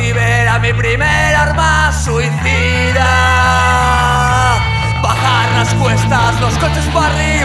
ciber a mi primer arma suicida. Bajar las cuestas, los coches para arriba